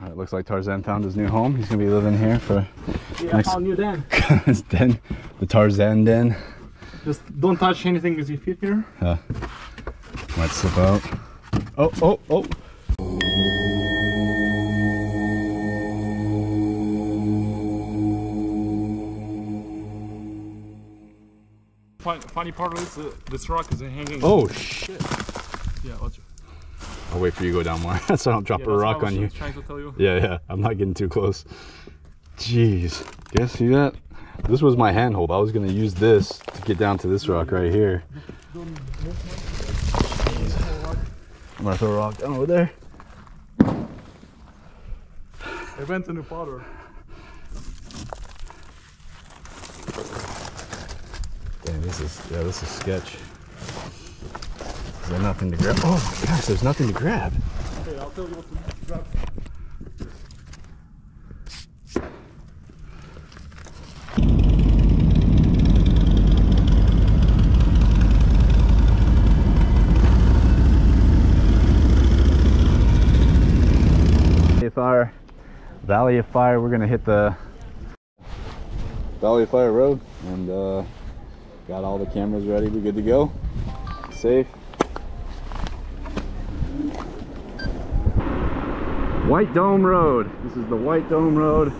Right, looks like Tarzan found his new home. He's gonna be living here for Yeah, Next- found you then. his den, the Tarzan den. Just don't touch anything with your feet here. Uh, might slip out. Oh, oh, oh. Funny part is uh, this rock is hanging. Oh shit! yeah. Watch. I'll wait for you to go down more, so I don't drop Yeah, a rock on you. To tell you. Yeah, yeah. I'm not getting too close. Jeez. Guys, see that? This was my handhold. I was gonna use this to get down to this rock right here. I'm gonna throw a rock down over there. I went in the powder. Damn, this is yeah, this is sketch. Is there nothing to grab? Oh my gosh, there's nothing to grab. Okay, I'll tell you what to grab. Fire, Valley of Fire. We're gonna hit the Valley of Fire Road, and uh, got all the cameras ready. We're good to go. Safe. White Dome Road. This is the White Dome Road.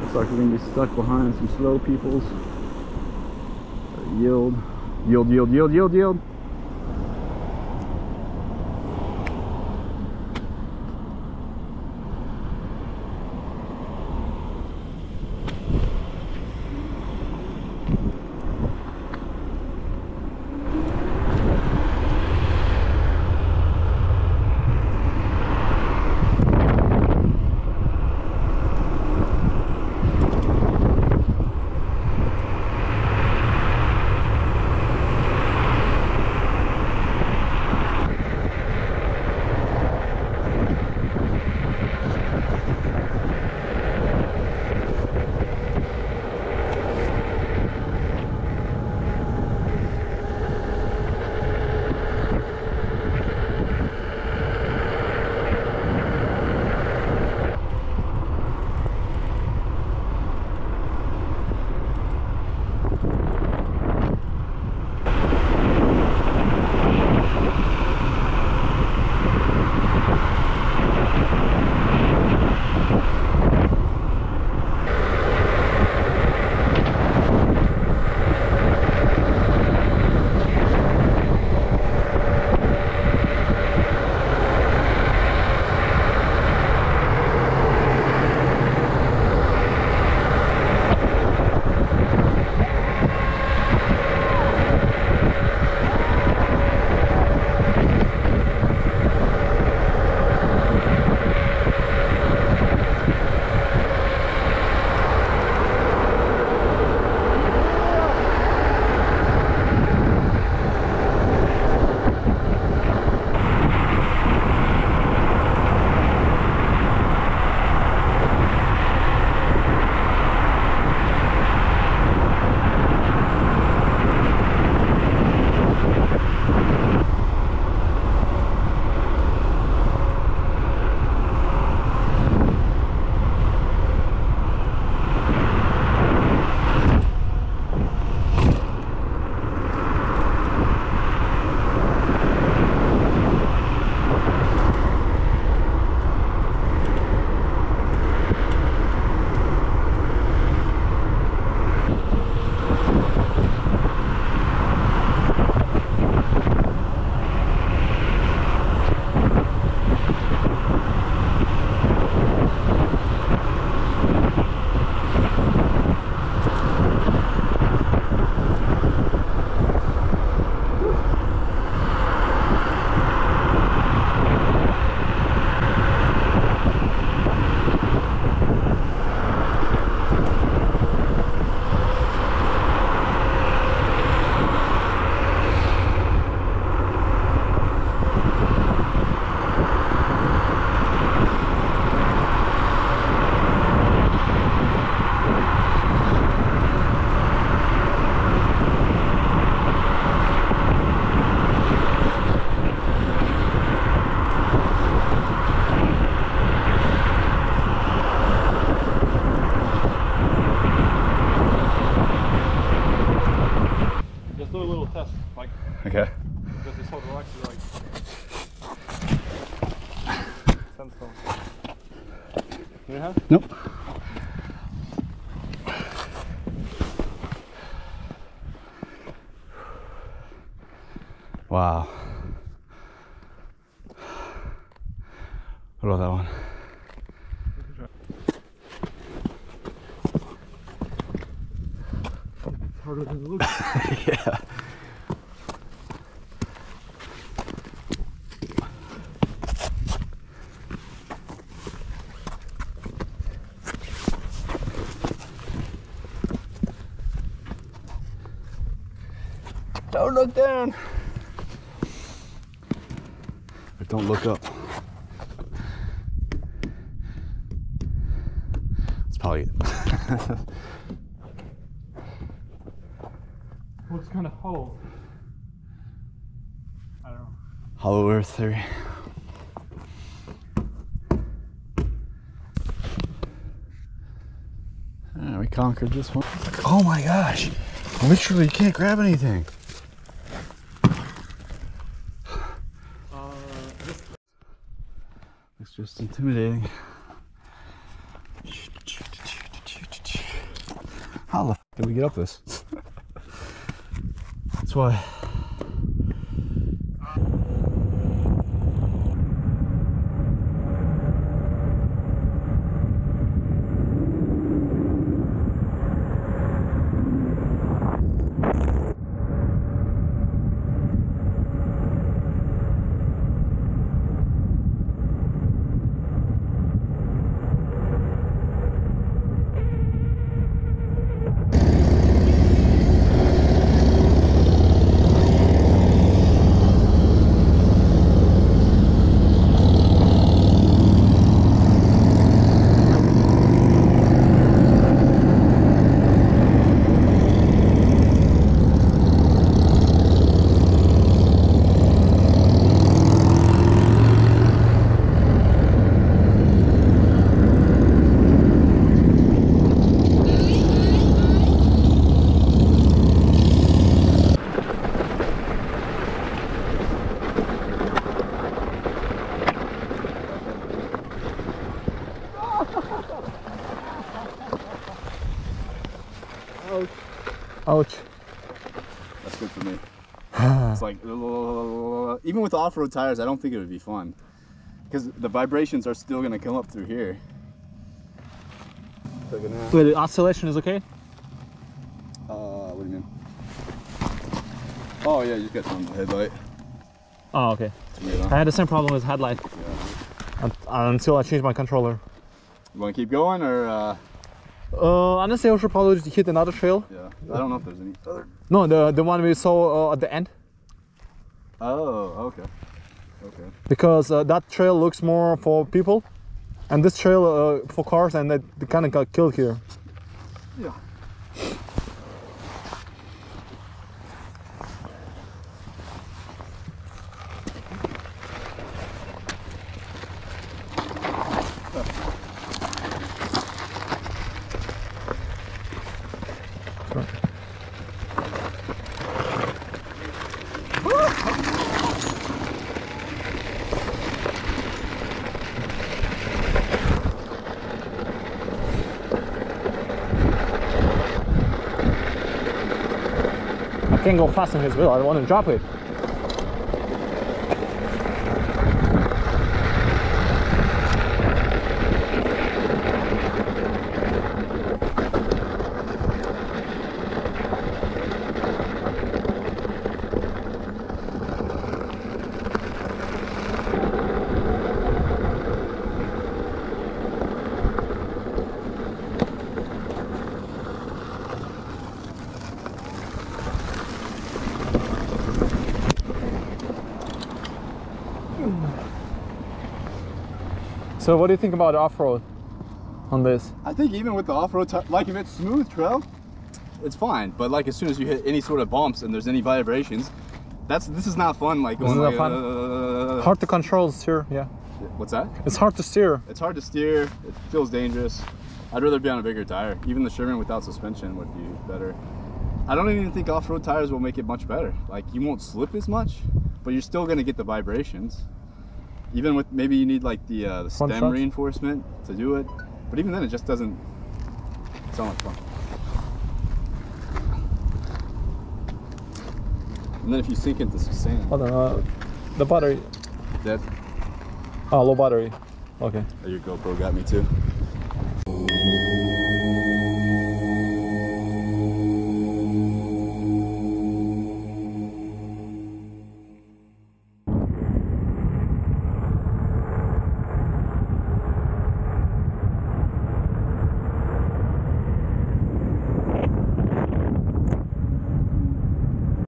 Looks like we're gonna be stuck behind some slow peoples. Uh, yield, yield, yield, yield, yield, Okay. Because. Sandstone. You have? Nope. Wow. I love that one. yeah. Don't look down. But don't look up. That's probably it. Well, it's kind of hollow. I don't know. Hollow Earth theory. Ah, we conquered this one. Oh my gosh! Literally, you can't grab anything. Uh, this It's just intimidating. How the f did we get up this? That's why. Ouch. Ouch. That's good for me. it's like, even with off-road tires, I don't think it would be fun. Because the vibrations are still gonna come up through here. Wait, the oscillation is okay? Uh, what do you mean? Oh yeah, you just got some headlight. Oh, okay. Turn it on. I had the same problem with headlight Yeah. until I changed my controller. You want to keep going or? Uh, Uh, honestly, I should probably just hit another trail. yeah. I don't know if there's any other. No, the the one we saw uh, at the end, Oh, okay. Okay. because uh, that trail looks more for people, and this trail uh, for cars, and they, they kind of got killed here. Yeah. I can't go fast in his wheel. I don't want to drop it. So, what do you think about off-road on this? I think even with the off-road, like if it's smooth trail, it's fine. But like as soon as you hit any sort of bumps and there's any vibrations, that's this is not fun. Like going like, not uh, Hard to control steer. Yeah, What's that? it's hard to steer. It's hard to steer. It feels dangerous. I'd rather be on a bigger tire. Even the Sherman without suspension would be better. I don't even think off-road tires will make it much better. Like you won't slip as much, but you're still gonna get the vibrations. Even with maybe you need like the, uh, the stem shots? reinforcement to do it. But even then, it just doesn't sound like fun. And then if you sink into some sand, Hold on, uh, the battery. dead. Oh, low battery. Okay. Oh, your GoPro got me too.